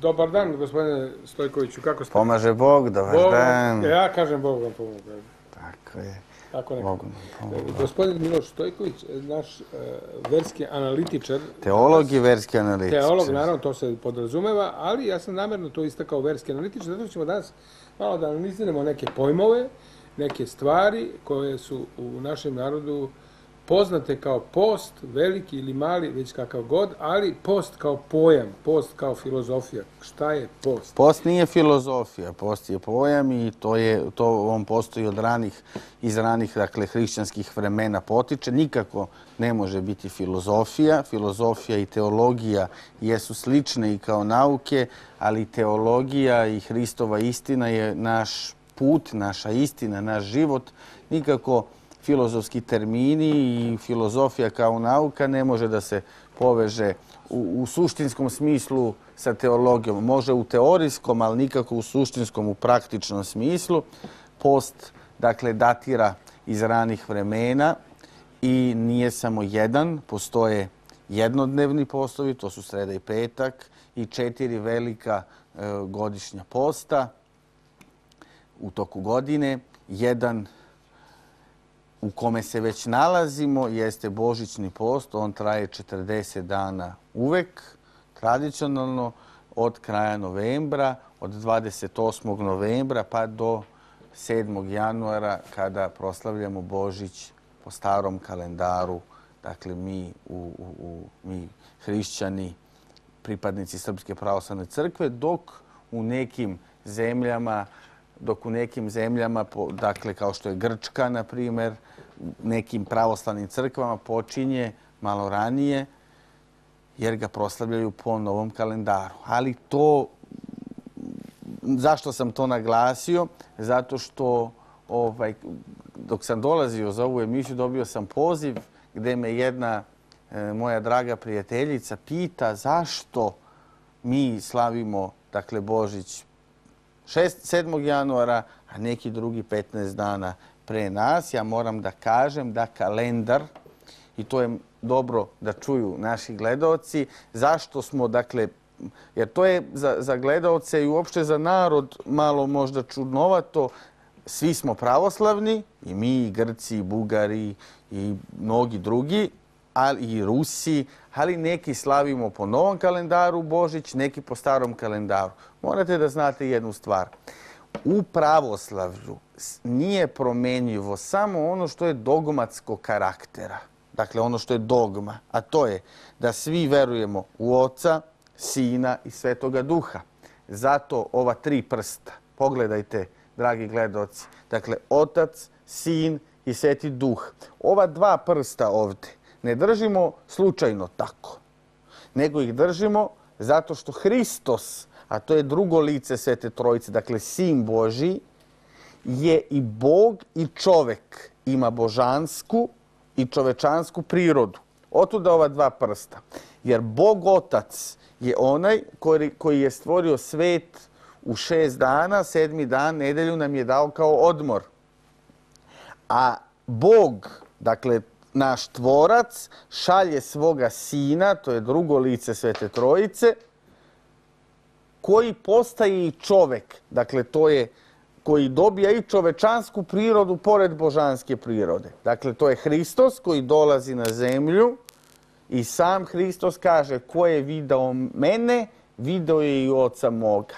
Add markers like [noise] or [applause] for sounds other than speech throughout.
Dobar dan, gospodine Stojkoviću, kako ste? Pomaže Bog, dobar dan. Ja kažem Bog vam pomoga. Tako je. Tako Bog Gospodin Miloš Stojković, naš e, verski analitičar. Teolog i verski analitičar. Teolog, naravno, to se podrazumeva, ali ja sam namjerno to istakao verski analitičar, zato ćemo danas malo da analiziramo neke pojmove, neke stvari koje su u našem narodu poznate kao post, veliki ili mali, već kakav god, ali post kao pojam, post kao filozofija. Šta je post? Post nije filozofija, post je pojam i to je, to on postoji od ranih, iz ranih, dakle, hrišćanskih vremena potiče. Nikako ne može biti filozofija. Filozofija i teologija jesu slične i kao nauke, ali teologija i Hristova istina je naš put, naša istina, naš život. Nikako filozofski termini i filozofija kao nauka ne može da se poveže u, suštinskom smislu sa teologijom. Može u teorijskom, ali nikako u suštinskom, u praktičnom smislu. Post, dakle, datira iz ranih vremena i nije samo jedan. Postoje jednodnevni postovi, to su sreda i petak i četiri velika e, godišnja posta u toku godine. Jedan u kome se već nalazimo jeste Božićni post. On traje 40 dana uvek, tradicionalno od kraja novembra, od 28. novembra pa do 7. januara kada proslavljamo Božić po starom kalendaru. Dakle, mi, mi hrišćani, pripadnici Srpske pravoslavne crkve, dok u nekim zemljama dok u nekim zemljama, dakle kao što je Grčka, na primjer, nekim pravoslavnim crkvama počinje malo ranije, jer ga proslavljaju po novom kalendaru. Ali to, zašto sam to naglasio? Zato što ovaj, dok sam dolazio za ovu emisiju dobio sam poziv gdje me jedna e, moja draga prijateljica pita zašto mi slavimo dakle Božić 7. januara, a neki drugi 15 dana pre nas. Ja moram da kažem da kalendar, i to je dobro da čuju naši gledalci, zašto smo, dakle, jer to je za, za gledalce i uopšte za narod malo možda čudnovato, svi smo pravoslavni, i mi, i Grci, i Bugari, i mnogi drugi, ali i Rusi, ali neki slavimo po novom kalendaru Božić, neki po starom kalendaru. Morate da znate jednu stvar. U pravoslavlju nije promenjivo samo ono što je dogmatskog karaktera. Dakle, ono što je dogma, a to je da svi verujemo u Oca, Sina i Svetoga Duha. Zato ova tri prsta, pogledajte, dragi gledoci, dakle, Otac, Sin i Sveti Duh. Ova dva prsta ovdje ne držimo slučajno tako, nego ih držimo zato što Hristos, a to je drugo lice Svete Trojice, dakle Sin Boži, je i Bog i čovek. Ima božansku i čovečansku prirodu. Otuda ova dva prsta. Jer Bog Otac je onaj koji, je stvorio svet u šest dana, sedmi dan, nedelju nam je dao kao odmor. A Bog, dakle naš tvorac, šalje svoga sina, to je drugo lice Svete Trojice, koji postaje i čovek. Dakle, to je koji dobija i čovečansku prirodu pored božanske prirode. Dakle, to je Hristos koji dolazi na zemlju i sam Hristos kaže ko je video mene, video je i oca moga.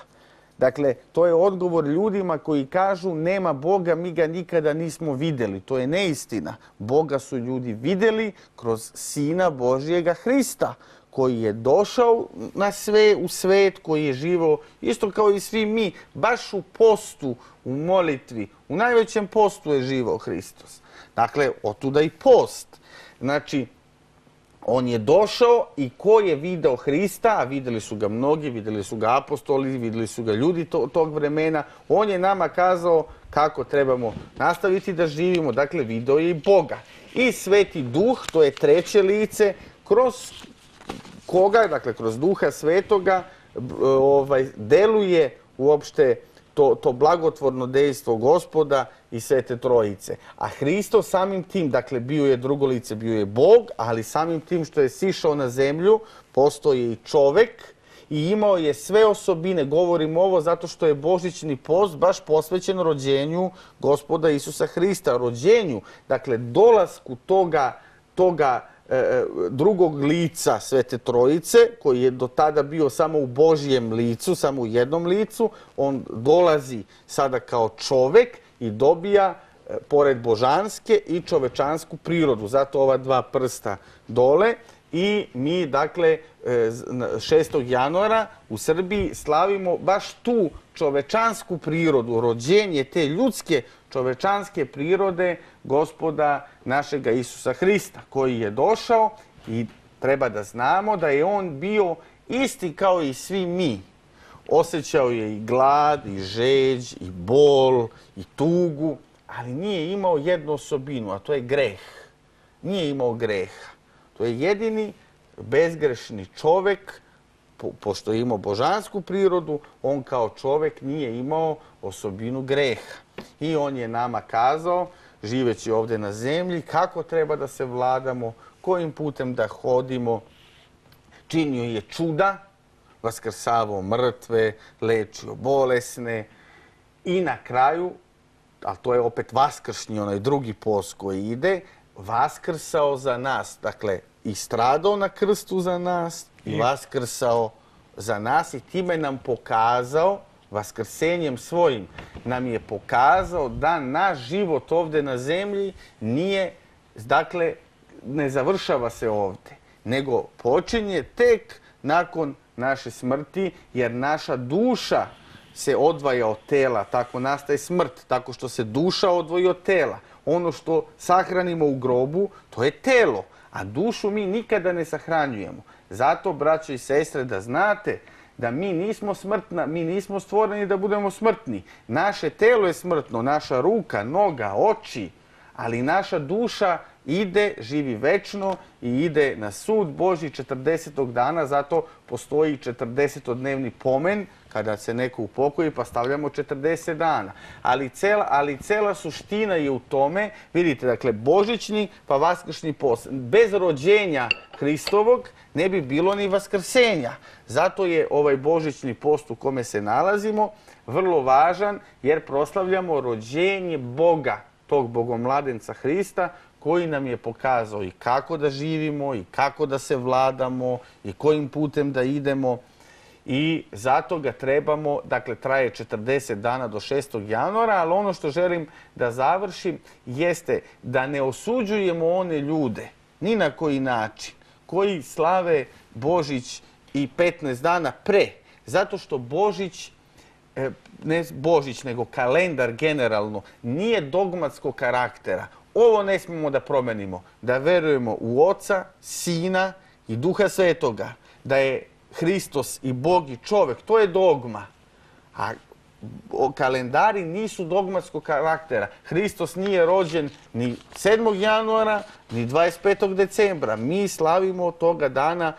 Dakle, to je odgovor ljudima koji kažu nema Boga, mi ga nikada nismo vidjeli. To je neistina. Boga su ljudi vidjeli kroz Sina Božijega Hrista koji je došao na sve, u svet, koji je živo, isto kao i svi mi, baš u postu, u molitvi, u najvećem postu je živo Hristos. Dakle, otuda i post. Znači, on je došao i ko je video Hrista, a vidjeli su ga mnogi, vidjeli su ga apostoli, vidjeli su ga ljudi tog vremena, on je nama kazao kako trebamo nastaviti da živimo, dakle video je i Boga. I Sveti Duh, to je treće lice, kroz koga, dakle kroz duha svetoga, ovaj, deluje uopšte to, to blagotvorno dejstvo gospoda i svete trojice. A Hristo samim tim, dakle bio je drugo lice, bio je Bog, ali samim tim što je sišao na zemlju, postoji i čovek i imao je sve osobine. Govorim ovo zato što je Božićni post baš posvećen rođenju gospoda Isusa Hrista, rođenju, dakle dolasku toga, toga drugog lica Svete Trojice, koji je do tada bio samo u Božijem licu, samo u jednom licu, on dolazi sada kao čovek i dobija e, pored božanske i čovečansku prirodu. Zato ova dva prsta dole i mi, dakle, 6. E, januara u Srbiji slavimo baš tu čovečansku prirodu, rođenje te ljudske čovečanske prirode gospoda našega Isusa Hrista, koji je došao i treba da znamo da je on bio isti kao i svi mi. Osjećao je i glad, i žeđ, i bol, i tugu, ali nije imao jednu osobinu, a to je greh. Nije imao greha. To je jedini bezgrešni čovek, pošto je imao božansku prirodu, on kao čovek nije imao osobinu greha. I on je nama kazao, živeći ovde na zemlji, kako treba da se vladamo, kojim putem da hodimo. Činio je čuda, vaskrsavao mrtve, lečio bolesne i na kraju, ali to je opet vaskršnji onaj drugi post koji ide, vaskrsao za nas. Dakle, i stradao na krstu za nas i vaskrsao za nas i time nam pokazao, vaskrsenjem svojim, nam je pokazao da naš život ovde na zemlji nije, dakle, ne završava se ovde, nego počinje tek nakon naše smrti, jer naša duša se odvaja od tela, tako nastaje smrt, tako što se duša odvoji od tela. Ono što sahranimo u grobu, to je telo a dušu mi nikada ne sahranjujemo. Zato, braćo i sestre, da znate da mi nismo smrtna, mi nismo stvoreni da budemo smrtni. Naše telo je smrtno, naša ruka, noga, oči, ali naša duša ide, živi večno i ide na sud Boži 40. dana, zato postoji 40-dnevni pomen kada se neko upokoji pa stavljamo 40 dana. Ali cela, ali cela suština je u tome, vidite, dakle, božićni pa vaskršnji post. Bez rođenja Hristovog ne bi bilo ni vaskrsenja. Zato je ovaj božićni post u kome se nalazimo vrlo važan jer proslavljamo rođenje Boga, tog bogomladenca Hrista, koji nam je pokazao i kako da živimo i kako da se vladamo i kojim putem da idemo i zato ga trebamo, dakle traje 40 dana do 6. januara, ali ono što želim da završim jeste da ne osuđujemo one ljude, ni na koji način, koji slave Božić i 15 dana pre, zato što Božić e, ne Božić, nego kalendar generalno, nije dogmatskog karaktera. Ovo ne smemo da promenimo, da verujemo u Oca, Sina i Duha Svetoga, da je Hristos i Bog i čovek, to je dogma. A kalendari nisu dogmatskog karaktera. Hristos nije rođen ni 7. januara, ni 25. decembra. Mi slavimo toga dana,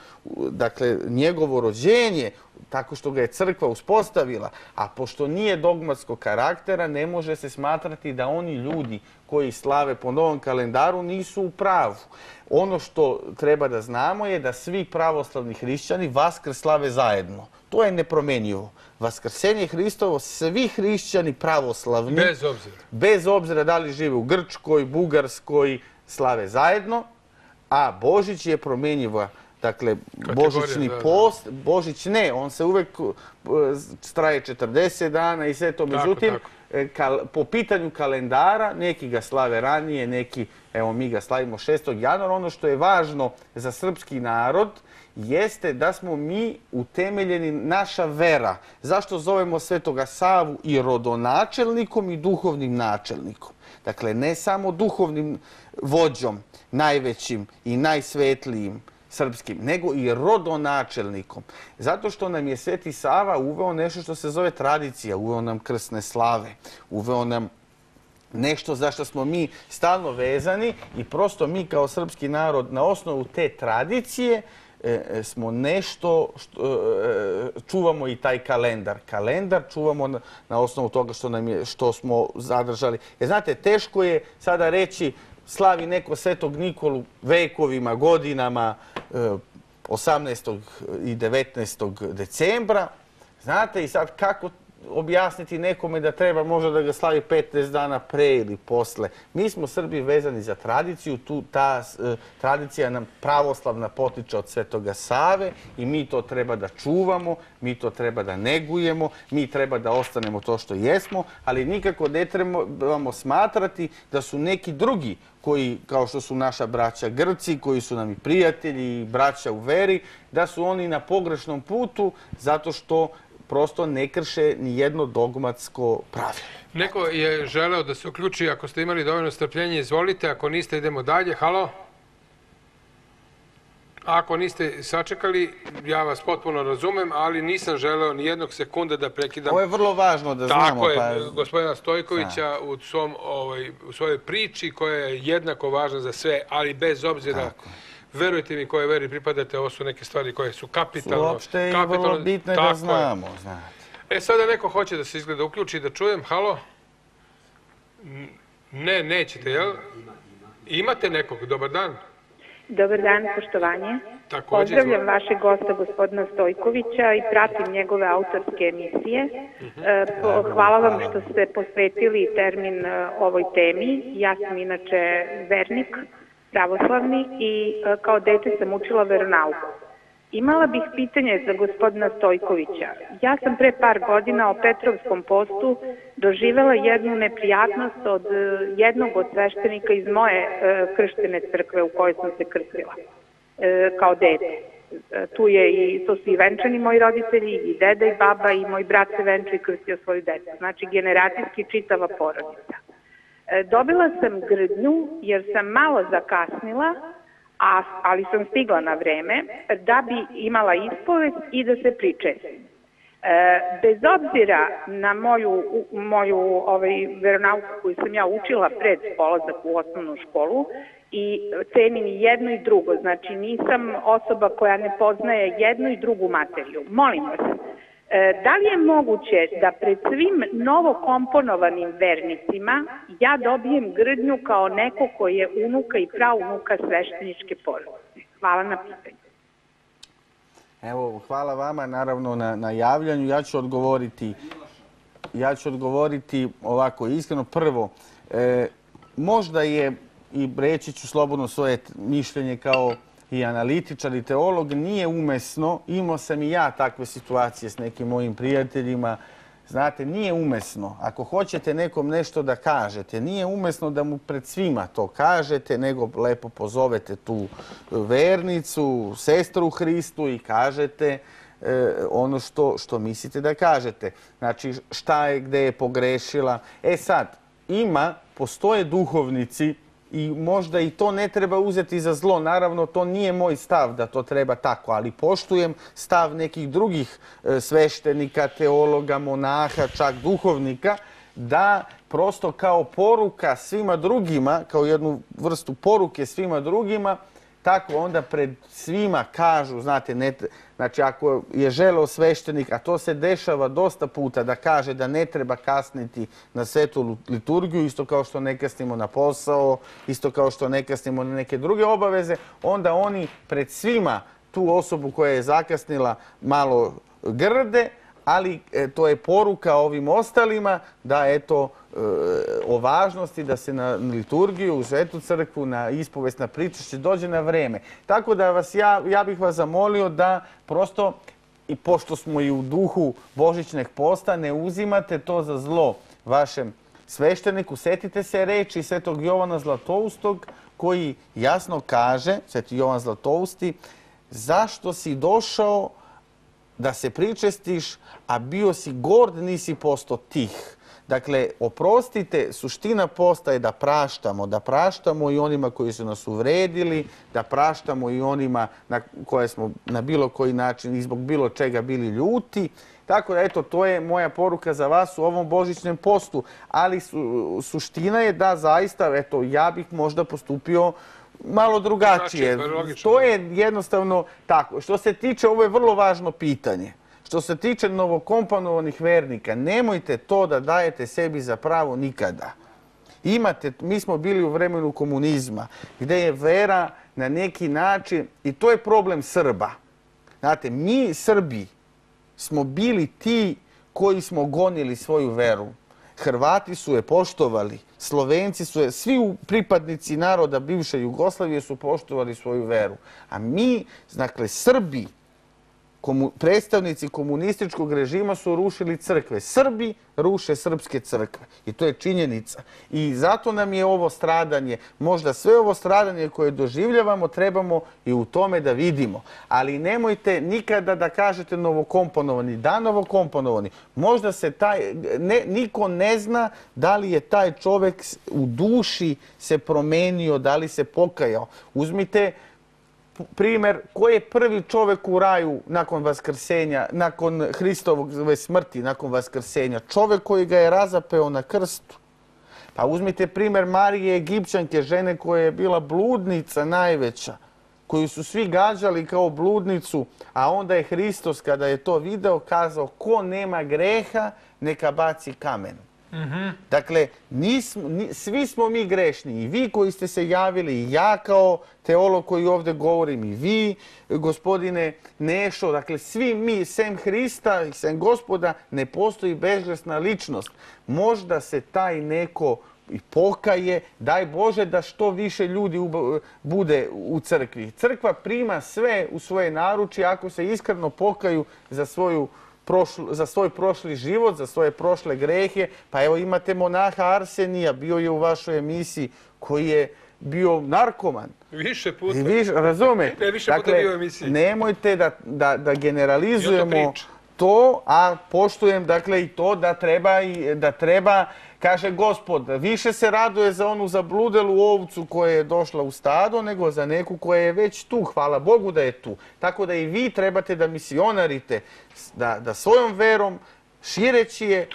dakle, njegovo rođenje, tako što ga je crkva uspostavila, a pošto nije dogmatskog karaktera, ne može se smatrati da oni ljudi koji slave po novom kalendaru nisu u pravu. Ono što treba da znamo je da svi pravoslavni hrišćani Vaskrs slave zajedno. To je nepromenjivo. Vaskrsenje Hristovo, svi hrišćani pravoslavni, bez obzira. bez obzira da li žive u Grčkoj, Bugarskoj, slave zajedno, a Božić je promenjiva Dakle, Božićni post, Božić ne, on se uvek straje 40 dana i sve to. Međutim, e, po pitanju kalendara, neki ga slave ranije, neki, evo mi ga slavimo 6. januara. Ono što je važno za srpski narod jeste da smo mi utemeljeni naša vera. Zašto zovemo Svetoga Savu i rodonačelnikom i duhovnim načelnikom? Dakle, ne samo duhovnim vođom, najvećim i najsvetlijim, srpskim, nego i rodonačelnikom. Zato što nam je Sveti Sava uveo nešto što se zove tradicija, uveo nam krsne slave, uveo nam nešto za što smo mi stalno vezani i prosto mi kao srpski narod na osnovu te tradicije e, e, smo nešto, što, e, čuvamo i taj kalendar. Kalendar čuvamo na, osnovu toga što, nam je, što smo zadržali. Jer znate, teško je sada reći slavi neko svetog Nikolu vekovima, godinama, 18. i 19. decembra. Znate i sad kako objasniti nekome da treba možda da ga slavi 15 dana pre ili posle. Mi smo Srbi vezani za tradiciju, tu ta e, tradicija nam pravoslavna potiče od Svetoga Save i mi to treba da čuvamo, mi to treba da negujemo, mi treba da ostanemo to što jesmo, ali nikako ne trebamo smatrati da su neki drugi koji, kao što su naša braća Grci, koji su nam i prijatelji i braća u veri, da su oni na pogrešnom putu zato što prosto ne krše ni jedno dogmatsko pravilo. Neko je želeo da se uključi, ako ste imali dovoljno strpljenja, izvolite, ako niste, idemo dalje. Halo? Ako niste sačekali, ja vas potpuno razumem, ali nisam želeo ni jednog sekunda da prekidam. Ovo je vrlo važno da znamo. Tako je, pa... gospodina Stojkovića u, svom, ovaj, u svojoj priči koja je jednako važna za sve, ali bez obzira verujte mi koje veri pripadate, ovo su neke stvari koje su kapitalno... Uopšte i vrlo bitne da znamo, znate. E, sada neko hoće da se izgleda uključi, da čujem, halo? Ne, nećete, jel? Imate nekog, dobar dan. Dobar dan, poštovanje. Također, Pozdravljam vašeg gosta, gospodina Stojkovića, i pratim njegove autorske emisije. Mhm. E, hvala vam što ste posvetili termin e, ovoj temi. Ja sam inače vernik, pravoslavni i e, kao dete sam učila veronauku. Imala bih pitanje za gospodina Stojkovića. Ja sam pre par godina o Petrovskom postu doživela jednu neprijatnost od e, jednog od sveštenika iz moje e, krštene crkve u kojoj sam se krstila kao dete. Tu je i, to su i venčani moji roditelji, i deda i baba, i moj brat se venčao i krstio svoju decu. Znači, generacijski čitava porodica. E, dobila sam grdnju jer sam malo zakasnila, a, ali sam stigla na vreme da bi imala ispovest i da se pričestim. E, bez obzira na moju, moju ovaj, veronauku koju sam ja učila pred polazak u osnovnu školu i cenim jedno i drugo, znači nisam osoba koja ne poznaje jednu i drugu materiju. Molim vas, da li je moguće da pred svim novokomponovanim vernicima ja dobijem grdnju kao neko koji je unuka i praunuka svešteničke porodice? Hvala na pitanju. Evo, hvala vama naravno na, na javljanju. Ja ću odgovoriti ja ću odgovoriti ovako iskreno. Prvo, e, možda je, i reći ću slobodno svoje mišljenje kao i analitičar i teolog, nije umesno, imao sam i ja takve situacije s nekim mojim prijateljima, znate, nije umesno. Ako hoćete nekom nešto da kažete, nije umesno da mu pred svima to kažete, nego lepo pozovete tu vernicu, sestru Hristu i kažete e, ono što, što mislite da kažete. Znači, šta je, gde je pogrešila. E sad, ima, postoje duhovnici i možda i to ne treba uzeti za zlo. Naravno, to nije moj stav da to treba tako, ali poštujem stav nekih drugih e, sveštenika, teologa, monaha, čak duhovnika, da prosto kao poruka svima drugima, kao jednu vrstu poruke svima drugima, tako onda pred svima kažu, znate, ne, znači ako je želeo sveštenik, a to se dešava dosta puta da kaže da ne treba kasniti na svetu liturgiju, isto kao što ne kasnimo na posao, isto kao što ne kasnimo na neke druge obaveze, onda oni pred svima tu osobu koja je zakasnila malo grde, ali e, to je poruka ovim ostalima da eto e, o važnosti da se na liturgiju, u svetu crkvu, na ispovest, na pričešće dođe na vreme. Tako da vas ja, ja bih vas zamolio da prosto, i pošto smo i u duhu Božićneg posta, ne uzimate to za zlo vašem svešteniku. Setite se reči svetog Jovana Zlatoustog koji jasno kaže, sveti Jovan Zlatousti, zašto si došao da se pričestiš, a bio si gord, nisi posto tih. Dakle, oprostite, suština posta je da praštamo, da praštamo i onima koji su nas uvredili, da praštamo i onima na koje smo na bilo koji način i zbog bilo čega bili ljuti. Tako da, eto, to je moja poruka za vas u ovom božićnem postu. Ali suština je da zaista, eto, ja bih možda postupio malo drugačije. To je jednostavno tako. Što se tiče, ovo je vrlo važno pitanje. Što se tiče novokomponovanih vernika, nemojte to da dajete sebi za pravo nikada. Imate, mi smo bili u vremenu komunizma, gdje je vera na neki način, i to je problem Srba, Znate, mi Srbi smo bili ti koji smo gonili svoju veru. Hrvati su je poštovali, Slovenci su svi pripadnici naroda bivše Jugoslavije su poštovali svoju veru. A mi, dakle, Srbi, predstavnici komunističkog režima su rušili crkve. Srbi ruše srpske crkve. I to je činjenica. I zato nam je ovo stradanje, možda sve ovo stradanje koje doživljavamo, trebamo i u tome da vidimo. Ali nemojte nikada da kažete novokomponovani. Da, novokomponovani. Možda se taj, niko ne zna da li je taj čovek u duši se promenio, da li se pokajao. Uzmite primjer, ko je prvi čovjek u raju nakon vaskrsenja, nakon Hristovog smrti, nakon vaskrsenja? Čovjek koji ga je razapeo na krstu. Pa uzmite primjer Marije Egipćanke, žene koja je bila bludnica najveća, koju su svi gađali kao bludnicu, a onda je Hristos kada je to video kazao ko nema greha neka baci kamen. Dakle, svi smo mi grešni i vi koji ste se javili i ja kao teolog koji ovdje govorim i vi, gospodine Nešo, dakle svi mi, sem Hrista i sem gospoda, ne postoji bezgresna ličnost. Možda se taj neko i pokaje, daj Bože da što više ljudi bude u crkvi. Crkva prima sve u svoje naručje ako se iskreno pokaju za svoju za svoj prošli život, za svoje prošle grehe. Pa evo imate monaha Arsenija, bio je u vašoj emisiji, koji je bio narkoman. Više puta. razume? više puta dakle, bio emisiji. Nemojte da, da, da generalizujemo to, a poštujem dakle i to da treba, da treba Kaže gospod, više se raduje za onu zabludelu ovcu koja je došla u stado nego za neku koja je već tu. Hvala Bogu da je tu. Tako da i vi trebate da misionarite, da, da svojom verom šireći je,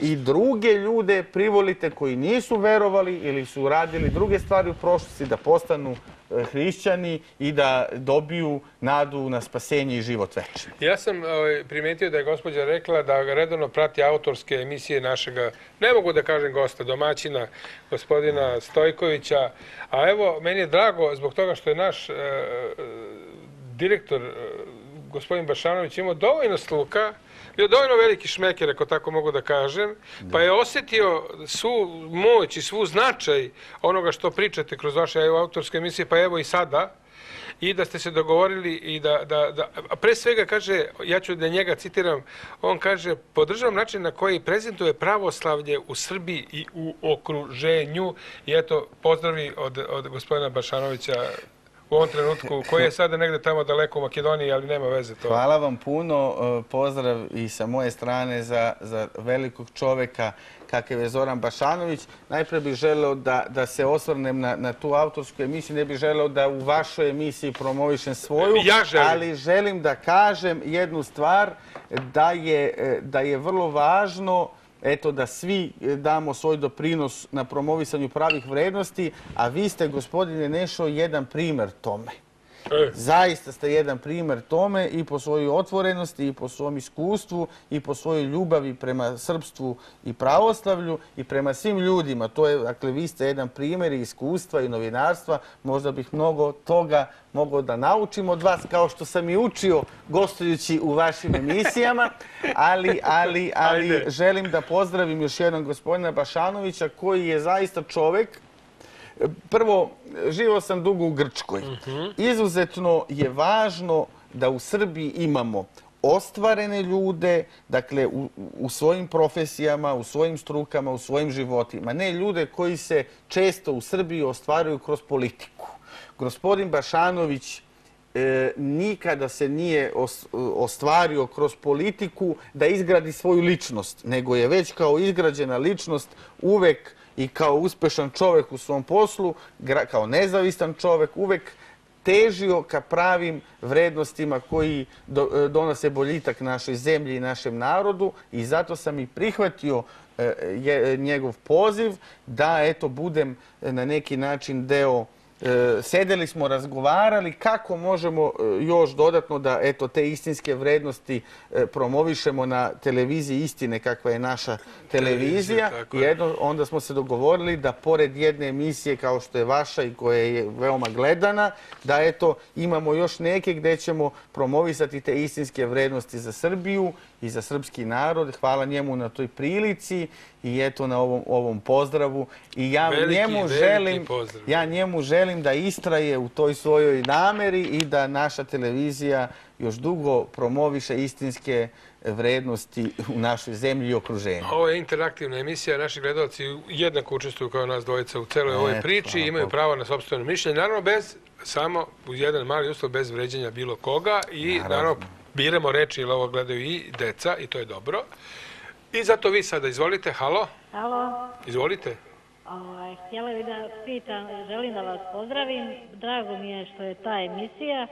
i druge ljude privolite koji nisu verovali ili su radili druge stvari u prošlosti da postanu E, hrišćani i da dobiju nadu na spasenje i život večni. Ja sam ovaj, primetio da je gospođa rekla da redovno prati autorske emisije našega, ne mogu da kažem gosta, domaćina, gospodina Stojkovića, a evo, meni je drago zbog toga što je naš e, direktor, e, gospodin Bašanović, imao dovoljno sluka bio dovoljno veliki šmeker, ako tako mogu da kažem, pa je osjetio svu moć i svu značaj onoga što pričate kroz vaše autorske emisije, pa evo i sada, i da ste se dogovorili i da, da, pre svega kaže, ja ću da njega citiram, on kaže, podržavam način na koji prezentuje pravoslavlje u Srbiji i u okruženju. I eto, pozdravi od, od gospodina Bašanovića u ovom trenutku, koji je sada negde tamo daleko u Makedoniji, ali nema veze to. Hvala vam puno, e, pozdrav i sa moje strane za, velikog čoveka kakav je Zoran Bašanović. Najprije bih želeo da, se osvrnem na, tu autorsku emisiju, ne bih želeo da u vašoj emisiji promovišem svoju, ali želim da kažem jednu stvar, da je, e, da je vrlo važno eto da svi e, damo svoj doprinos na promovisanju pravih vrednosti, a vi ste, gospodine Nešo, jedan primjer tome. E. Zaista ste jedan primjer tome i po svojoj otvorenosti i po svom iskustvu i po svojoj ljubavi prema srpstvu i pravoslavlju i prema svim ljudima. To je, dakle, vi ste jedan primjer iskustva i novinarstva. Možda bih mnogo toga mogao da naučim od vas, kao što sam i učio gostujući u vašim emisijama, ali, ali, ali želim da pozdravim još jednom gospodina Bašanovića koji je zaista čovjek Prvo, živio sam dugo u Grčkoj. Mhm. Izuzetno je važno da u Srbiji imamo ostvarene ljude, dakle u, svojim profesijama, u svojim strukama, u svojim životima. Ne ljude koji se često u Srbiji ostvaruju kroz politiku. Gospodin Bašanović e, nikada se nije ostvario kroz politiku da izgradi svoju ličnost, nego je već kao izgrađena ličnost uvek i kao uspešan čovjek u svom poslu, kao nezavistan čovjek, uvijek težio ka pravim vrednostima koji e, donose boljitak našoj zemlji i našem narodu i zato sam i prihvatio e, njegov poziv da eto budem na neki način deo E, sedeli smo, razgovarali kako možemo e, još dodatno da eto te istinske vrednosti e, promovišemo na televiziji istine kakva je naša televizija. I jedno, onda smo se dogovorili da pored jedne emisije kao što je vaša i koja je veoma gledana, da eto imamo još neke gdje ćemo promovisati te istinske vrednosti za Srbiju i za srpski narod. Hvala njemu na toj prilici i eto na ovom, ovom pozdravu. I ja njemu želim, ja njemu želim da istraje u toj svojoj nameri i da naša televizija još dugo promoviše istinske vrednosti u našoj zemlji i okruženju. Ovo je interaktivna emisija, naši gledalci jednako učestvuju kao nas dvojica u celoj ovoj priči, imaju pravo na sobstveno mišljenje, naravno bez, samo uz jedan mali uslov, bez vređenja bilo koga i naravno biramo reči, jer ovo gledaju i deca i to je dobro. I zato vi sada izvolite, halo. Halo. Izvolite. Ovaj, htjela bih da pitam, želim da vas pozdravim. Drago mi je što je ta emisija.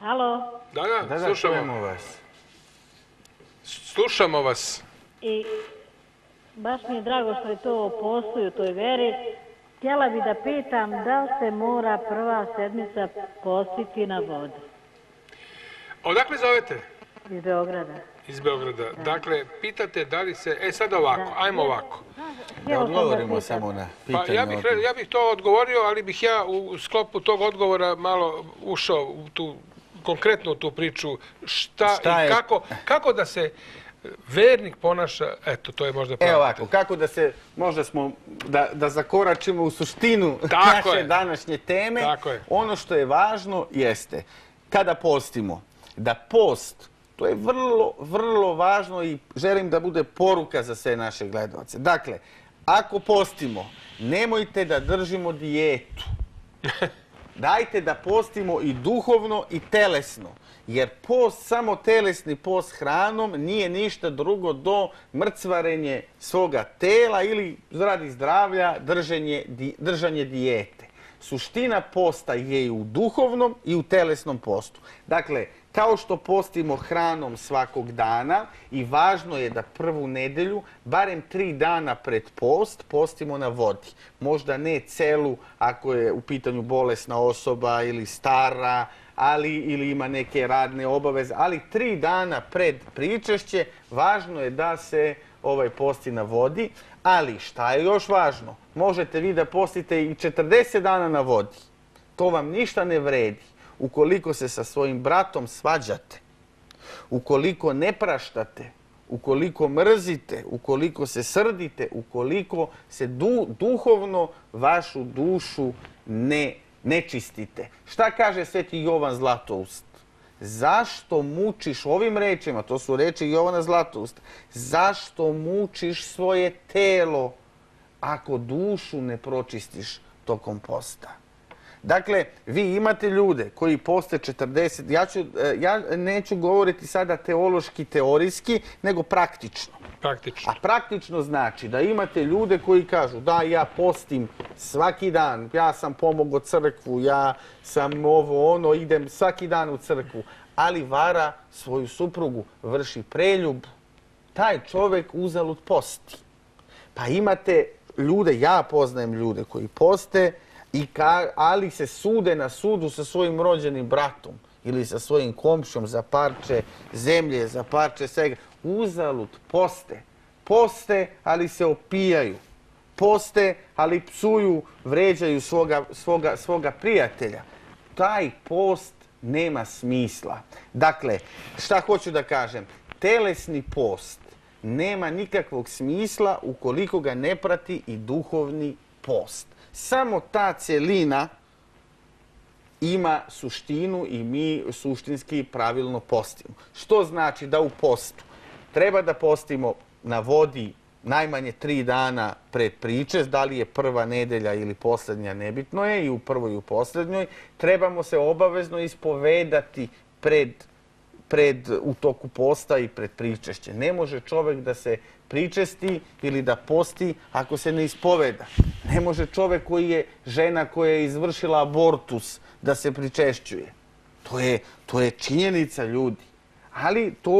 Halo. Da, da, slušamo vas. Slušamo vas. I baš mi je drago što je to postoji u toj veri. Htjela bih da pitam da se mora prva sedmica postiti na vodi. Odakle zovete? Iz Beograda. Iz Beograda. Dakle, pitate da li se... E, sad ovako, ajmo ovako. Da odgovorimo samo na pitanje. Pa ja bih, ja bih to odgovorio, ali bih ja u sklopu tog odgovora malo ušao u tu, konkretno u tu priču šta, i kako, kako da se vernik ponaša, eto, to je možda pravo. Evo ovako, kako da se, možda smo, da, da zakoračimo u suštinu [laughs] naše današnje teme. Tako je. Ono što je važno jeste, kada postimo, da post, to je vrlo, vrlo važno i želim da bude poruka za sve naše gledalce. Dakle, ako postimo, nemojte da držimo dijetu. [laughs] Dajte da postimo i duhovno i telesno. Jer post, samo telesni post hranom nije ništa drugo do mrcvarenje svoga tela ili radi zdravlja držanje dijete. Suština posta je i u duhovnom i u telesnom postu. Dakle, kao što postimo hranom svakog dana i važno je da prvu nedelju, barem tri dana pred post, postimo na vodi. Možda ne celu ako je u pitanju bolesna osoba ili stara, ali ili ima neke radne obaveze, ali tri dana pred pričešće važno je da se ovaj posti na vodi. Ali šta je još važno? Možete vi da postite i 40 dana na vodi. To vam ništa ne vredi ukoliko se sa svojim bratom svađate, ukoliko ne praštate, ukoliko mrzite, ukoliko se srdite, ukoliko se duhovno vašu dušu ne, ne čistite. Šta kaže sveti Jovan Zlatoust? Zašto mučiš ovim rečima, to su reči Jovana Zlatoust, zašto mučiš svoje telo ako dušu ne pročistiš tokom posta? Dakle, vi imate ljude koji poste 40, ja, ću, e, ja neću govoriti sada teološki, teorijski, nego praktično. Praktično. A praktično znači da imate ljude koji kažu da ja postim svaki dan, ja sam pomogao crkvu, ja sam ovo ono, idem svaki dan u crkvu, ali vara svoju suprugu, vrši preljub, taj čovjek uzalud posti. Pa imate ljude, ja poznajem ljude koji poste, i ali se sude na sudu sa svojim rođenim bratom ili sa svojim komšom za parče zemlje, za parče svega. Uzalud poste. Poste, ali se opijaju. Poste, ali psuju, vređaju svoga, svoga, svoga prijatelja. Taj post nema smisla. Dakle, šta hoću da kažem? Telesni post nema nikakvog smisla ukoliko ga ne prati i duhovni post. Samo ta celina ima suštinu i mi suštinski pravilno postimo. Što znači da u postu treba da postimo na vodi najmanje tri dana pred priče, da li je prva nedelja ili posljednja, nebitno je, i u prvoj i u posljednjoj. Trebamo se obavezno ispovedati pred, pred, u toku posta i pred pričešće. Ne može čovjek da se pričesti ili da posti ako se ne ispoveda. Ne može čovjek koji je žena koja je izvršila abortus da se pričešćuje. To je, to je činjenica ljudi. Ali to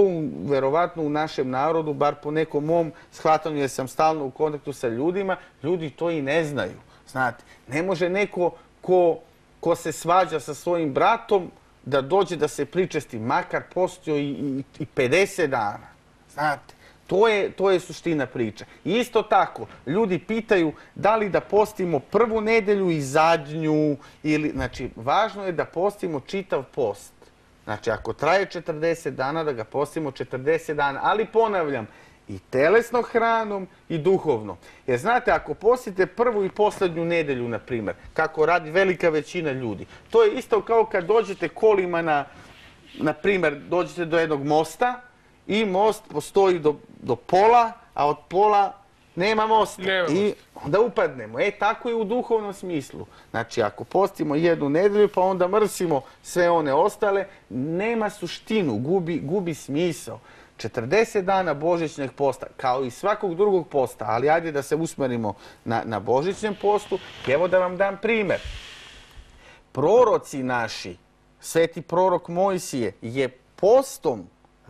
verovatno u našem narodu, bar po nekom mom shvatanju jer sam stalno u kontaktu sa ljudima, ljudi to i ne znaju. Znate, ne može neko ko, ko se svađa sa svojim bratom da dođe da se pričesti, makar postio i, i, i 50 dana. Znate, to je, to je suština priče. Isto tako, ljudi pitaju da li da postimo prvu nedelju i zadnju, ili, znači, važno je da postimo čitav post. Znači, ako traje 40 dana, da ga postimo 40 dana. Ali ponavljam, i telesnom hranom i duhovno. Jer znate, ako postite prvu i posljednju nedelju, na primjer, kako radi velika većina ljudi, to je isto kao kad dođete kolima na, na primjer, dođete do jednog mosta i most postoji do, do pola, a od pola nema mosta. I onda upadnemo. E, tako je u duhovnom smislu. Znači, ako postimo jednu nedelju, pa onda mrsimo sve one ostale, nema suštinu, gubi, gubi smisao. 40 dana božićnog posta, kao i svakog drugog posta, ali ajde da se usmerimo na, na božićnem postu. Evo da vam dam primjer. Proroci naši, sveti prorok Mojsije, je postom,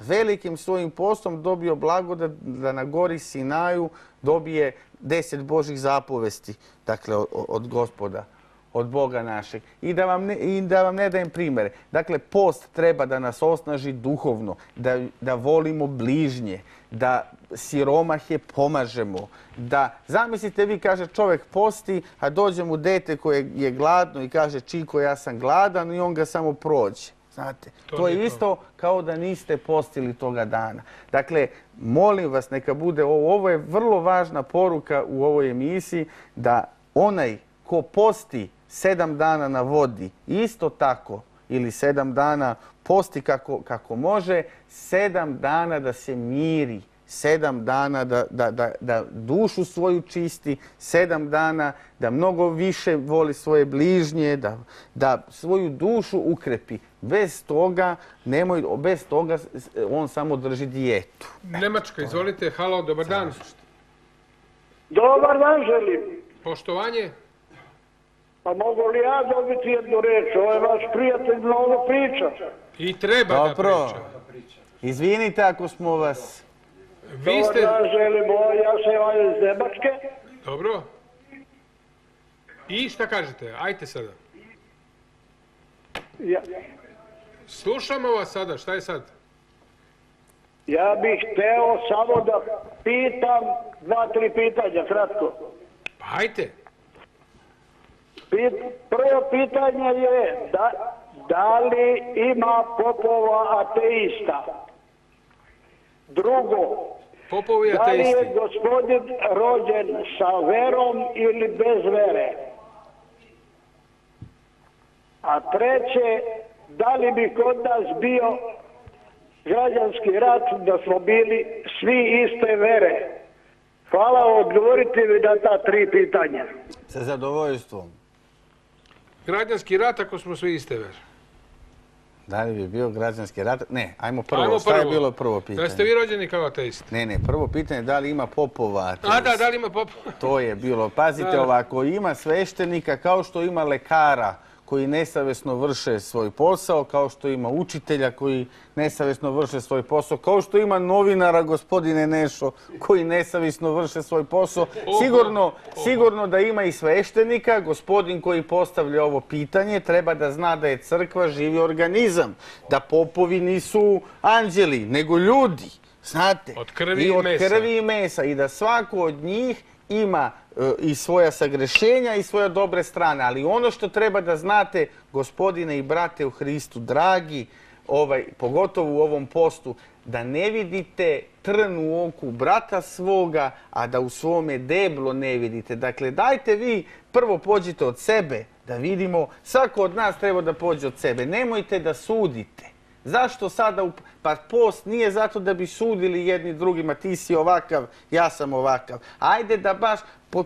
velikim svojim postom dobio blagodat da na gori Sinaju dobije deset Božih zapovesti, dakle od, od gospoda od Boga našeg. I da vam ne, i da vam ne dajem primere. Dakle, post treba da nas osnaži duhovno, da, da volimo bližnje, da siromahe pomažemo, da, zamislite vi, kaže čovjek posti, a dođe mu dete koje je gladno i kaže čiko ja sam gladan i on ga samo prođe. Znate, to, to je isto kao da niste postili toga dana. Dakle, molim vas, neka bude ovo, ovo je vrlo važna poruka u ovoj emisiji, da onaj ko posti sedam dana na vodi, isto tako, ili sedam dana posti kako, kako može, sedam dana da se miri, sedam dana da, da, da, da dušu svoju čisti, sedam dana da mnogo više voli svoje bližnje, da, da svoju dušu ukrepi. Bez toga, nemoj, bez toga on samo drži dijetu. Nemačka, izvolite, halo, dobar dan. Dobar dan želim. Poštovanje. Pa mogu li ja dobiti jednu reč? Ovo je vaš prijatelj mnogo priča. I treba Dobro. da priča. Izvinite ako smo vas... Vi ste... Ja želim, ja se javim iz Nemačke. Dobro. I šta kažete? Ajte sada. Ja. Slušamo vas sada, šta je sad? Ja bih hteo samo da pitam dva, tri pitanja, kratko. Pa ajte. Prvo pitanje je da, da li ima popova ateista? Drugo, Popovi da li je gospodin rođen sa verom ili bez vere? A treće, da li bi kod nas bio građanski rat da smo bili svi iste vere? Hvala, odgovorite mi na ta tri pitanja. Sa zadovoljstvom. Građanski rat ako smo svi iste vere. Da li bi bio građanski rat? Ne, ajmo prvo. Ajmo Šta je bilo prvo pitanje? Da ste vi rođeni kao ateist? Ne, ne, prvo pitanje da li ima popova. A da, da li ima popova? To je bilo. Pazite ovako, ima sveštenika kao što ima lekara koji nesavjesno vrše svoj posao, kao što ima učitelja koji nesavjesno vrše svoj posao, kao što ima novinara, gospodine Nešo, koji nesavjesno vrše svoj posao. Sigurno, sigurno da ima i sveštenika, gospodin koji postavlja ovo pitanje, treba da zna da je crkva živi organizam, da popovi nisu anđeli, nego ljudi. Znate, od krvi i, od krvi i mesa i da svako od njih ima e, i svoja sagrešenja i svoje dobre strane. Ali ono što treba da znate, gospodine i brate u Hristu, dragi, ovaj, pogotovo u ovom postu, da ne vidite trn u oku brata svoga, a da u svome deblo ne vidite. Dakle, dajte vi prvo pođite od sebe, da vidimo, svako od nas treba da pođe od sebe. Nemojte da sudite. Zašto sada, pa post nije zato da bi sudili jedni drugima, ti si ovakav, ja sam ovakav. Ajde da baš,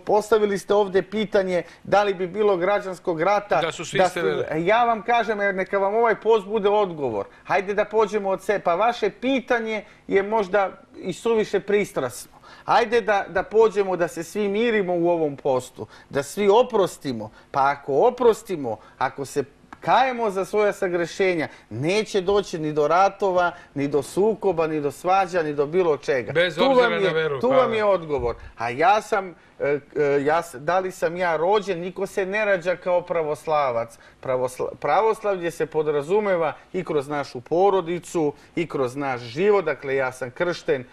postavili ste ovdje pitanje da li bi bilo građanskog rata. Da su svi da su, Ja vam kažem, jer neka vam ovaj post bude odgovor. Hajde da pođemo od sebe. Pa vaše pitanje je možda i suviše pristrasno. Hajde da, da pođemo, da se svi mirimo u ovom postu, da svi oprostimo. Pa ako oprostimo, ako se kajemo za svoja sagrešenja, neće doći ni do ratova, ni do sukoba, ni do svađa, ni do bilo čega. Bez tu vam je, na veru. Tu vam je odgovor. A ja sam, e, e, ja, da li sam ja rođen, niko se ne rađa kao pravoslavac. pravoslavlje se podrazumeva i kroz našu porodicu, i kroz naš život. Dakle, ja sam kršten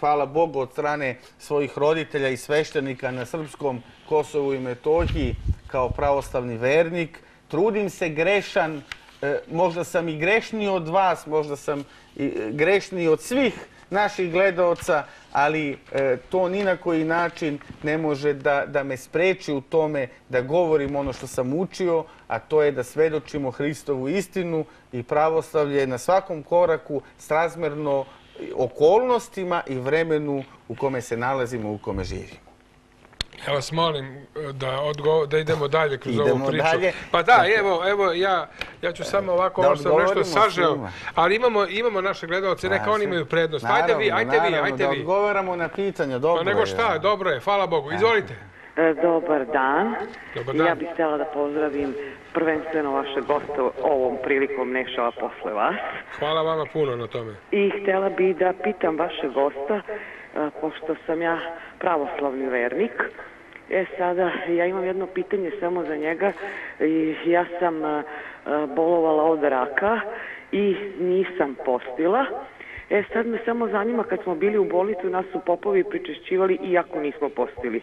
hvala Bogu, od strane svojih roditelja i sveštenika na srpskom Kosovu i Metohiji kao pravoslavni vernik. Trudim se grešan, e, možda sam i grešniji od vas, možda sam i e, grešniji od svih naših gledalca, ali e, to ni na koji način ne može da, da me spreči u tome da govorim ono što sam učio, a to je da svedočimo Hristovu istinu i pravoslavlje na svakom koraku srazmerno okolnostima i vremenu u kome se nalazimo, u kome živimo. Ja vas molim e, da, da idemo dalje kroz ovu priču. Pa da, evo, evo ja, ja ću samo ovako, ovo sam nešto sažeo, ali imamo, imamo naše gledalce, neka oni imaju prednost. ajde vi, ajte vi, ajte vi. Da odgovaramo na pitanja, dobro Pa nego šta, dobro je, hvala Bogu. Izvolite. E, dobar dan. Dobar dan. Ja bih htjela da pozdravim prvenstveno vaše goste ovom prilikom Nešava posle vas. Hvala vama puno na tome. I htjela bih da pitam vaše gosta, e, pošto sam ja pravoslavni vernik, E sada, ja imam jedno pitanje samo za njega. Ja sam e, bolovala od raka i nisam postila. E sad me samo zanima, kad smo bili u bolnicu, nas su popovi pričešćivali iako nismo postili.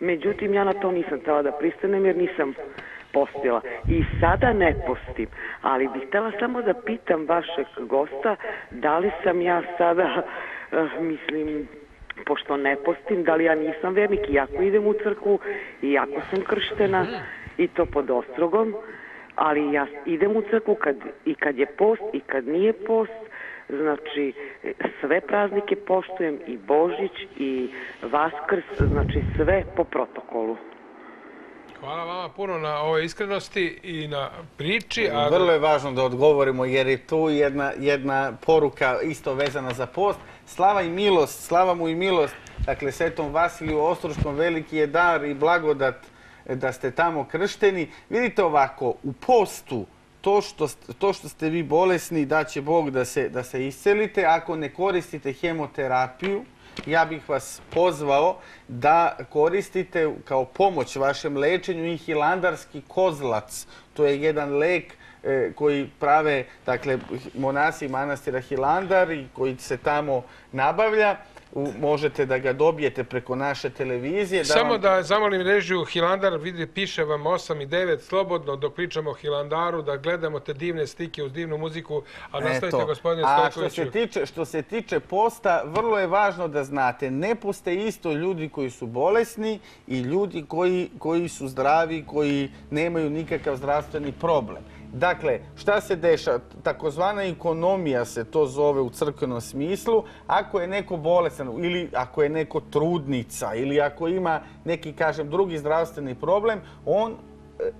Međutim, ja na to nisam htjela da pristanem jer nisam postila. I sada ne postim, ali bih htjela samo da pitam vašeg gosta da li sam ja sada, eh, mislim, pošto ne postim, da li ja nisam vernik, iako idem u crkvu, iako sam krštena i to pod ostrogom, ali ja idem u crkvu kad, i kad je post i kad nije post, znači sve praznike poštujem i Božić i Vaskrs, znači sve po protokolu. Hvala vama puno na ovoj iskrenosti i na priči. Vrlo je važno da odgovorimo jer je tu jedna, jedna poruka isto vezana za post. Slava i milost, slava mu i milost. Dakle, Svetom Vasiliju Ostroškom veliki je dar i blagodat da ste tamo kršteni. Vidite ovako, u postu to što, to što ste vi bolesni, da će Bog da se, da se iscelite. Ako ne koristite hemoterapiju, ja bih vas pozvao da koristite kao pomoć vašem lečenju i hilandarski kozlac. To je jedan lek e, koji prave dakle, monasi manastira Hilandar i koji se tamo nabavlja možete da ga dobijete preko naše televizije. Samo da zamolim režiju Hilandar, vidi, piše vam 8 i 9, slobodno dok pričamo o Hilandaru, da gledamo te divne stike uz divnu muziku, a nastavite gospodine Stojkoviću. A što se, tiče, što se tiče posta, vrlo je važno da znate, ne puste isto ljudi koji su bolesni i ljudi koji, koji su zdravi, koji nemaju nikakav zdravstveni problem. Dakle, šta se deša? Takozvana ekonomija se to zove u crkvenom smislu. Ako je neko bolesan ili ako je neko trudnica ili ako ima neki, kažem, drugi zdravstveni problem, on e,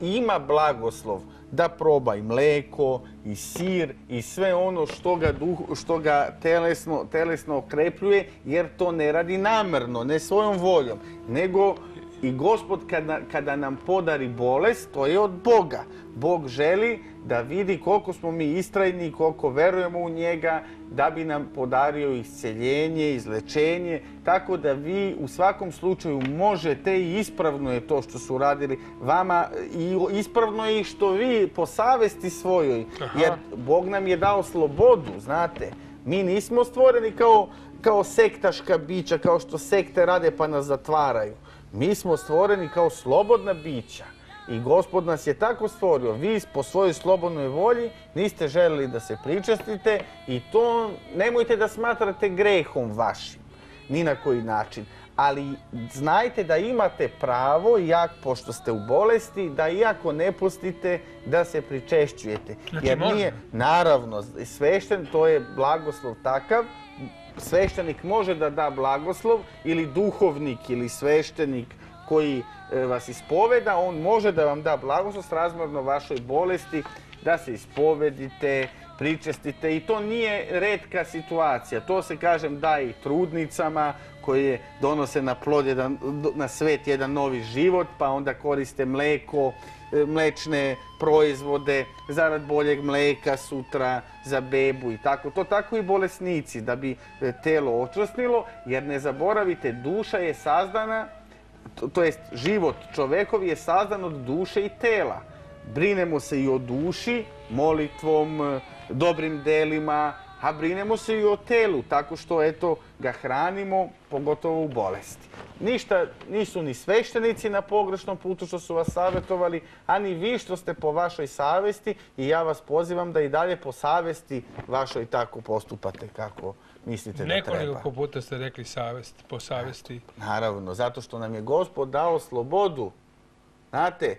ima blagoslov da proba i mleko, i sir, i sve ono što ga, što ga telesno, telesno okrepljuje, jer to ne radi namerno, ne svojom voljom, nego i gospod kada, kada nam podari bolest, to je od Boga. Bog želi da vidi koliko smo mi istrajni, koliko verujemo u njega, da bi nam podario isceljenje, izlečenje, tako da vi u svakom slučaju možete i ispravno je to što su radili vama i ispravno je i što vi po savesti svojoj, jer Bog nam je dao slobodu, znate. Mi nismo stvoreni kao, kao sektaška bića, kao što sekte rade pa nas zatvaraju. Mi smo stvoreni kao slobodna bića. I gospod nas je tako stvorio. Vi po svojoj slobodnoj volji niste željeli da se pričastite i to nemojte da smatrate grehom vašim. Ni na koji način. Ali znajte da imate pravo, jak, pošto ste u bolesti, da iako ne pustite, da se pričešćujete. Znači, Jer nije, naravno, svešten, to je blagoslov takav, sveštenik može da da blagoslov ili duhovnik ili sveštenik koji e, vas ispoveda, on može da vam da blagoslov razmorno vašoj bolesti, da se ispovedite, pričestite i to nije redka situacija. To se, kažem, da i trudnicama koje donose na plod jedan, na svet jedan novi život, pa onda koriste mleko e, mlečne proizvode, zarad boljeg mleka sutra za bebu i tako. To tako i bolesnici, da bi e, telo očvrsnilo, jer ne zaboravite, duša je sazdana, to jest život čovekovi je sazdan od duše i tela. Brinemo se i o duši, molitvom, dobrim delima, a brinemo se i o telu, tako što eto ga hranimo, pogotovo u bolesti. Ništa nisu ni sveštenici na pogrešnom putu što su vas savjetovali, a ni vi što ste po vašoj savesti i ja vas pozivam da i dalje po savesti vašoj tako postupate kako mislite da treba. Nekoliko puta ste rekli savest, po savesti. Naravno, zato što nam je gospod dao slobodu. Znate,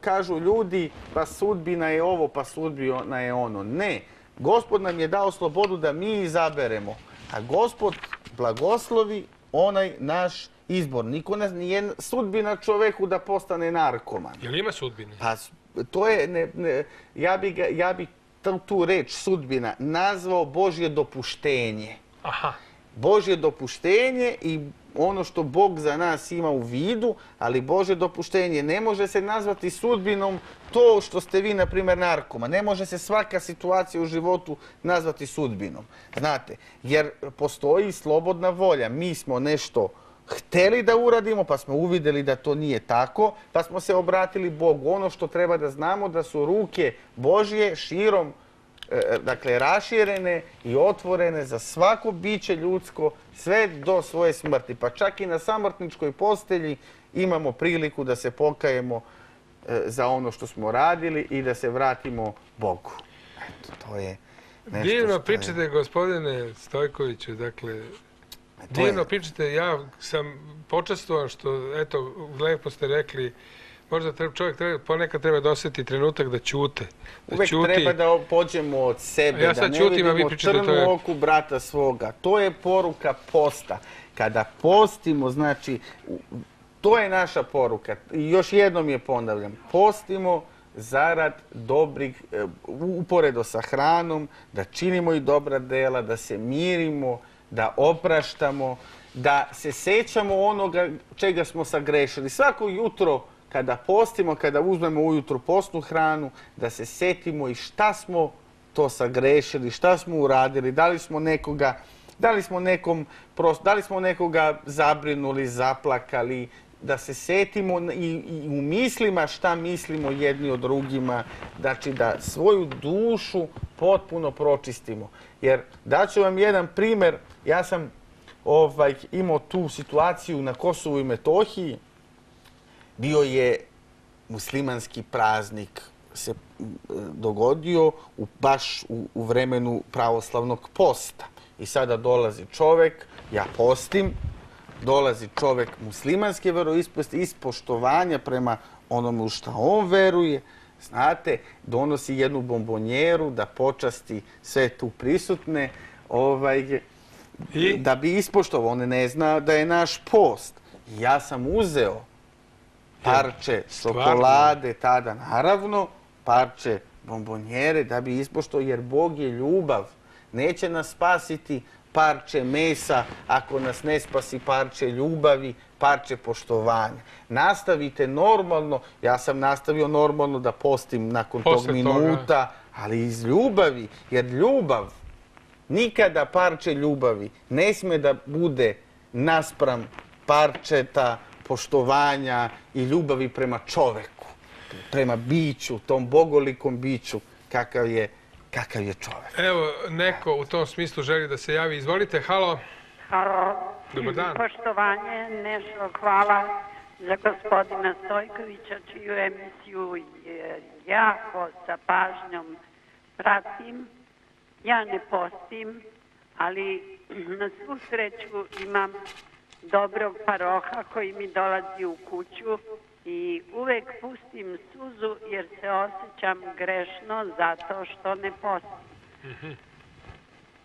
kažu ljudi pa sudbina je ovo, pa sudbina je ono. Ne, Gospod nam je dao slobodu da mi izaberemo, a gospod blagoslovi onaj naš izbor. Niko ne nije sudbina čoveku da postane narkoman. Jel ima sudbine? Pa to je, ja bi, ja bi tu reč sudbina nazvao Božje dopuštenje. Aha. Božje dopuštenje i ono što Bog za nas ima u vidu, ali Bože dopuštenje ne može se nazvati sudbinom to što ste vi, na primjer, narkoma. Ne može se svaka situacija u životu nazvati sudbinom. Znate, jer postoji slobodna volja. Mi smo nešto hteli da uradimo, pa smo uvidjeli da to nije tako, pa smo se obratili Bogu. Ono što treba da znamo da su ruke Božje širom dakle, raširene i otvorene za svako biće ljudsko sve do svoje smrti. Pa čak i na samrtničkoj postelji imamo priliku da se pokajemo e, za ono što smo radili i da se vratimo Bogu. Eto, to je nešto Divno pričate, gospodine Stojkoviću, dakle, e, divno pričate, ja sam počestovan što, eto, lepo ste rekli, Možda treba, čovjek treba, ponekad treba da osjeti trenutak da ćute. Da Uvijek treba da pođemo od sebe, ja da ne vidimo trnu oku brata svoga. To je poruka posta. Kada postimo, znači, to je naša poruka. Još jednom je ponavljam. Postimo zarad dobrih, e, uporedo sa hranom, da činimo i dobra dela, da se mirimo, da opraštamo, da se sećamo onoga čega smo sagrešili. Svako jutro kada postimo, kada uzmemo ujutro postnu hranu, da se setimo i šta smo to sagrešili, šta smo uradili, da li smo nekoga, da li smo nekom, da li smo nekoga zabrinuli, zaplakali, da se setimo i, u mislima šta mislimo jedni o drugima, znači da svoju dušu potpuno pročistimo. Jer daću vam jedan primjer, ja sam ovaj, imao tu situaciju na Kosovu i Metohiji, bio je muslimanski praznik se dogodio baš u, vremenu pravoslavnog posta. I sada dolazi čovjek, ja postim, dolazi čovjek muslimanske veroisposti iz poštovanja prema onome u što on veruje, znate, donosi jednu bombonjeru da počasti sve tu prisutne, ovaj, da bi ispoštovao. On ne zna da je naš post. Ja sam uzeo parče šokolade tada, naravno, parče bombonjere da bi ispošto, jer Bog je ljubav. Neće nas spasiti parče mesa ako nas ne spasi parče ljubavi, parče poštovanja. Nastavite normalno, ja sam nastavio normalno da postim nakon tog minuta, ali iz ljubavi, jer ljubav, nikada parče ljubavi ne smije da bude naspram parčeta poštovanja i ljubavi prema čoveku, prema biću, tom bogolikom biću kakav je, kakav je čovek. Evo, neko u tom smislu želi da se javi. Izvolite, halo. Halo. Dobar dan. Poštovanje, nešto hvala za gospodina Stojkovića, čiju emisiju jako sa pažnjom pratim. Ja ne postim, ali na svu sreću imam dobrog paroha koji mi dolazi u kuću i uvek pustim suzu jer se osjećam grešno zato što ne postim. Mhm.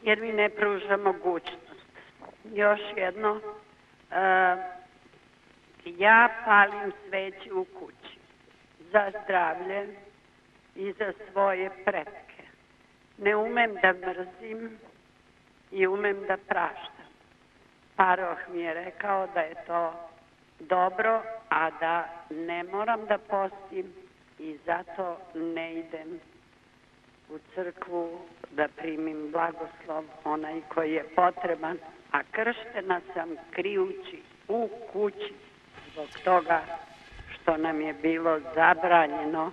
Jer mi ne pruža mogućnost. Još jedno, eh, ja palim sveće u kući za zdravlje i za svoje pretke. Ne umem da mrzim i umem da praštam. Paroh mi je rekao da je to dobro, a da ne moram da postim i zato ne idem u crkvu da primim blagoslov onaj koji je potreban, a krštena sam krijući u kući zbog toga što nam je bilo zabranjeno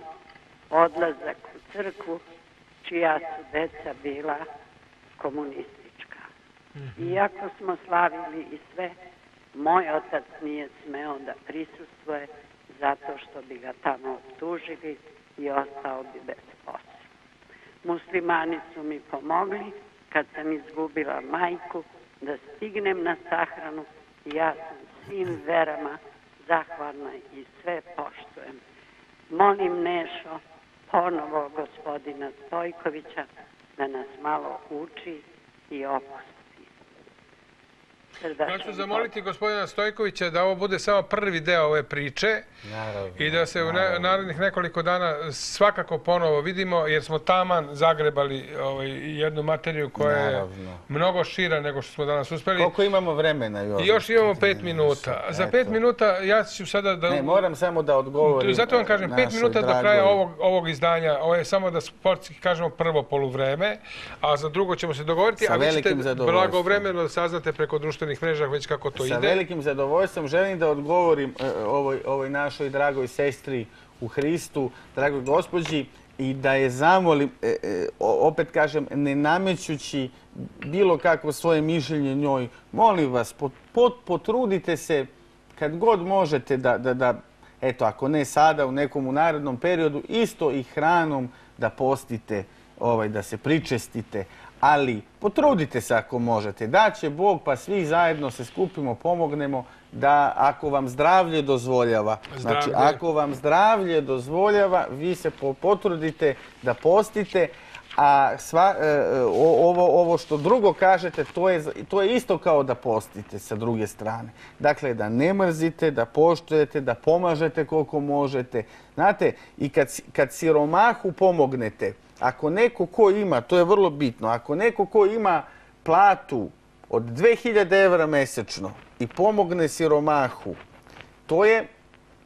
odlazak u crkvu čija su deca bila komunistička. Mhm. Iako smo slavili i sve, moj otac nije smeo da prisustvuje zato što bi ga tamo optužili i ostao bi bez posla. Muslimani su mi pomogli kad sam izgubila majku da stignem na sahranu i ja sam svim verama zahvalna i sve poštujem. Molim Nešo, ponovo gospodina Stojkovića, da nas malo uči i opusti. Ja ću zamoliti gospodina Stojkovića da ovo bude samo prvi deo ove priče i da se u narednih nekoliko dana svakako ponovo vidimo jer smo taman zagrebali ovaj, jednu materiju koja je mnogo šira nego što smo danas uspeli. Koliko imamo vremena još? Još imamo pet minuta. Za pet minuta ja ću sada da... Ne, moram samo da odgovorim. Zato vam kažem, pet minuta do kraja ovog, izdanja. Ovo je samo da sportski kažemo prvo poluvreme, a za drugo ćemo se dogovoriti. a vi ćete blagovremeno saznate preko društvenih društvenih mreža već kako to ide. Sa velikim zadovoljstvom želim da odgovorim e, ovoj, našoj dragoj sestri u Hristu, dragoj gospođi i da je zamolim, e, e, opet kažem, ne namećući bilo kakvo svoje mišljenje njoj, molim vas, potrudite se kad god možete da, da, eto, ako ne sada, u nekom u narednom periodu, isto i hranom da postite, ovaj, da se pričestite, ali potrudite se ako možete. Da će Bog pa svi zajedno se skupimo, pomognemo da ako vam zdravlje dozvoljava, znači ako vam zdravlje dozvoljava, vi se potrudite da postite, a sva, e, e, ovo, ovo što drugo kažete, to je, to je isto kao da postite sa druge strane. Dakle, da ne mrzite, da poštujete, da pomažete koliko možete. Znate, i kad, kad siromahu pomognete, ako neko ko ima, to je vrlo bitno, ako neko ko ima platu od 2000 evra mesečno i pomogne siromahu, to je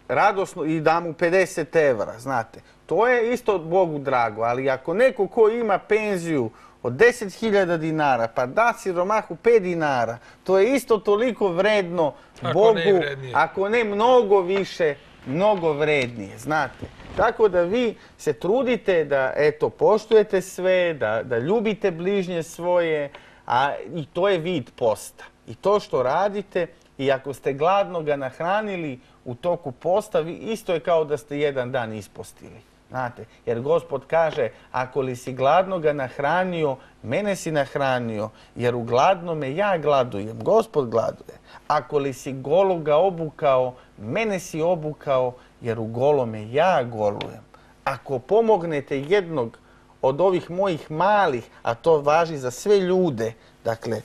radosno i da mu 50 evra, znate. To je isto Bogu drago, ali ako neko ko ima penziju od 10.000 dinara, pa da siromahu 5 dinara, to je isto toliko vredno Bogu, ako ne mnogo više, mnogo vrednije, znate. Tako da vi se trudite da eto poštujete sve, da, da ljubite bližnje svoje, a i to je vid posta. I to što radite, i ako ste gladno ga nahranili u toku posta, isto je kao da ste jedan dan ispostili. Znate, jer gospod kaže, ako li si gladno ga nahranio, mene si nahranio, jer u gladnome ja gladujem, gospod gladuje. Ako li si golo ga obukao, mene si obukao, jer u golome ja golujem. Ako pomognete jednog od ovih mojih malih, a to važi za sve ljude, dakle,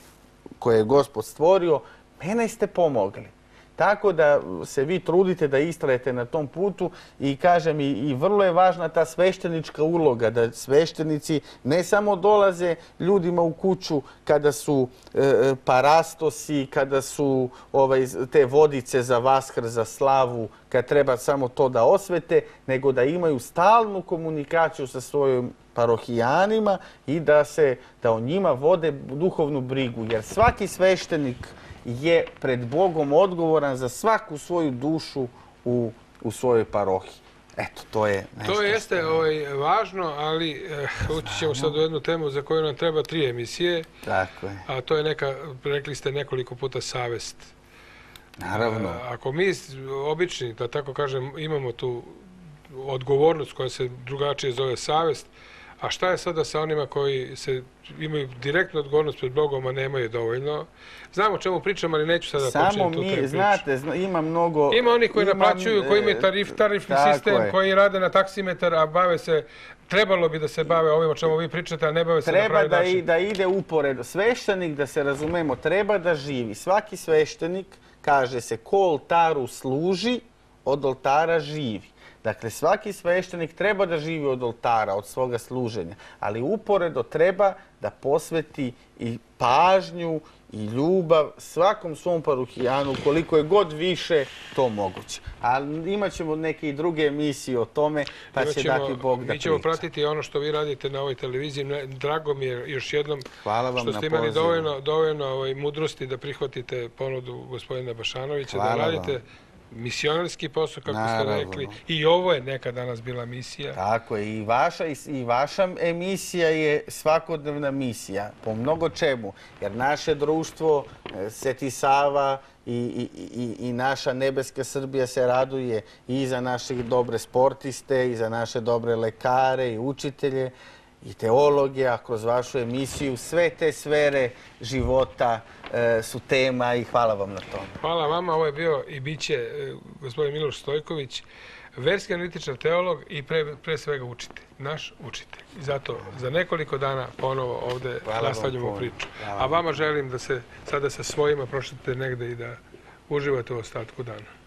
koje je gospod stvorio, mene ste pomogli. Tako da se vi trudite da istrajete na tom putu i kažem i, vrlo je važna ta sveštenička uloga, da sveštenici ne samo dolaze ljudima u kuću kada su e, e, parastosi, kada su ovaj, te vodice za vaskr, za slavu, kad treba samo to da osvete, nego da imaju stalnu komunikaciju sa svojim parohijanima i da se da o njima vode duhovnu brigu. Jer svaki sveštenik je pred Bogom odgovoran za svaku svoju dušu u, u svojoj parohiji. Eto, to je nešto To jeste ovaj, važno, ali eh, ući ćemo sad u jednu temu za koju nam treba tri emisije. Tako je. A to je neka, rekli ste nekoliko puta savest. Naravno. ako mi obični, da tako kažem, imamo tu odgovornost koja se drugačije zove savest, a šta je sada sa onima koji se imaju direktnu odgovornost pred Bogom, a nemaju dovoljno? Znamo o čemu pričam, ali neću sada Samo mi, znate, ima mnogo... Ima oni koji naplaćuju, koji imaju tarif, tarifni sistem, koji rade na taksimetar, a bave se Trebalo bi da se bave ovim o čemu vi pričate, a ne bave se na pravi da način. Treba da ide uporedo. Sveštenik, da se razumemo, treba da živi. Svaki sveštenik, kaže se, ko oltaru služi, od oltara živi. Dakle, svaki sveštenik treba da živi od oltara, od svoga služenja, ali uporedo treba da posveti i pažnju i ljubav svakom svom paruhijanu, koliko je god više to moguće. Ali imat ćemo neke i druge emisije o tome, pa će dati Bog da Mi ćemo pratiti ono što vi radite na ovoj televiziji. Drago mi je još jednom što ste imali dovoljno, ovaj, mudrosti da prihvatite ponudu gospodina Bašanovića, da radite misionarski posao, kako ste rekli. I ovo je neka danas bila misija. Tako je. I vaša, I vaša emisija je svakodnevna misija, po mnogo čemu. Jer naše društvo, e, Sveti Sava i, i, i naša nebeska Srbija se raduje i za naše dobre sportiste, i za naše dobre lekare i učitelje i teologija kroz vašu emisiju. Sve te sfere života e, su tema i hvala vam na tome. Hvala vama. Ovo je bio i bit će e, gospodin Miloš Stojković, verski analitičar teolog i pre, svega učitelj, naš učitelj. I zato za nekoliko dana ponovo ovdje nastavljamo priču. A vama želim da se sada sa svojima prošlite negde i da uživate u ostatku dana.